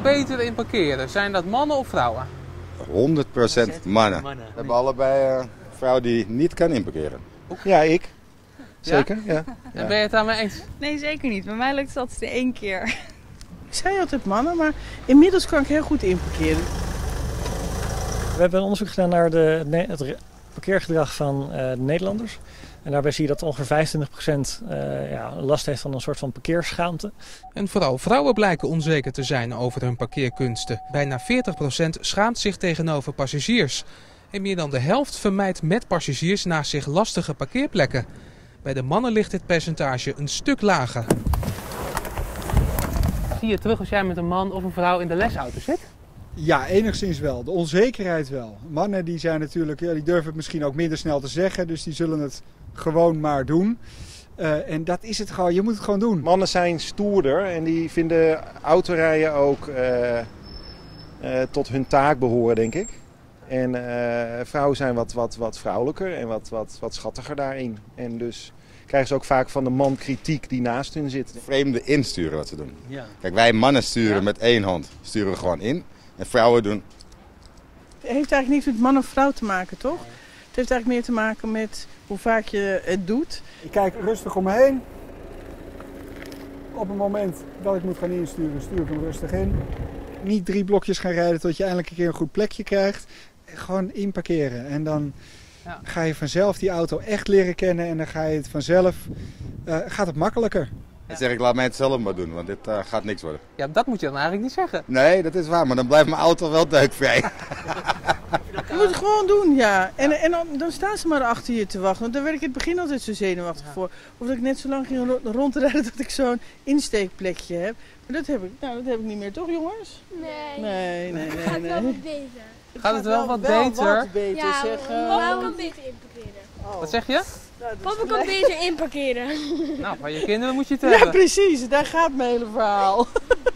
nou beter in parkeren? Zijn dat mannen of vrouwen? 100% mannen. We hebben allebei een vrouw die niet kan inparkeren. Ja, ik. Zeker, ja. En ben je het daarmee eens? Nee, zeker niet. Bij mij lukt het altijd in één keer. Ik zei altijd mannen, maar inmiddels kan ik heel goed inparkeren. We hebben een onderzoek gedaan naar de, het parkeergedrag van eh, de Nederlanders. En daarbij zie je dat ongeveer 25% eh, ja, last heeft van een soort van parkeerschaamte. En vooral vrouwen blijken onzeker te zijn over hun parkeerkunsten. Bijna 40% schaamt zich tegenover passagiers. En meer dan de helft vermijdt met passagiers naast zich lastige parkeerplekken. Bij de mannen ligt dit percentage een stuk lager. Zie je terug als jij met een man of een vrouw in de lesauto zit? Ja, enigszins wel. De onzekerheid wel. Mannen die zijn natuurlijk, ja, die durven het misschien ook minder snel te zeggen, dus die zullen het gewoon maar doen. Eh, en dat is het gewoon, je moet het gewoon doen. Mannen zijn stoerder en die vinden autorijden ook eh, eh, tot hun taak behoren, denk ik. En eh, vrouwen zijn wat, wat, wat vrouwelijker en wat, wat, wat schattiger daarin. En dus krijgen ze ook vaak van de man kritiek die naast hun zit. Vreemde insturen wat ze doen. Ja. Kijk, wij mannen sturen met één hand. Sturen we gewoon in. En vrouwen doen... Het heeft eigenlijk niets met man of vrouw te maken, toch? Het heeft eigenlijk meer te maken met hoe vaak je het doet. Ik kijk rustig om me heen. Op het moment dat ik moet gaan insturen, stuur ik hem rustig in. Niet drie blokjes gaan rijden tot je eindelijk een keer een goed plekje krijgt. Gewoon inparkeren. En dan Ja. ga je vanzelf die auto echt leren kennen en dan ga je het vanzelf, eh, gaat het makkelijker. Dan zeg ik, laat mij het zelf maar doen, want dit eh, gaat niks worden. Ja, dat moet je dan eigenlijk niet zeggen. Nee, dat is waar, maar dan blijft mijn auto wel duikvrij. Je moet het gewoon doen, ja. En, en dan, dan staan ze maar achter je te wachten. Want daar werd ik in het begin altijd zo zenuwachtig voor. Of dat ik net zo lang ging ro- rondrijden dat ik zo'n insteekplekje heb. Maar dat heb ik, nou, dat heb ik niet meer, toch jongens? Nee. Nee, nee, nee. Nee. wat beter. Gaat het wel wat beter? wat beter, Ja, zeg. papa eh. kan beter inparkeren. Wat zeg je? Nou, Papa kan beter inparkeren. Nou, van je kinderen moet je het Ja, hebben. precies. Daar gaat mijn hele verhaal.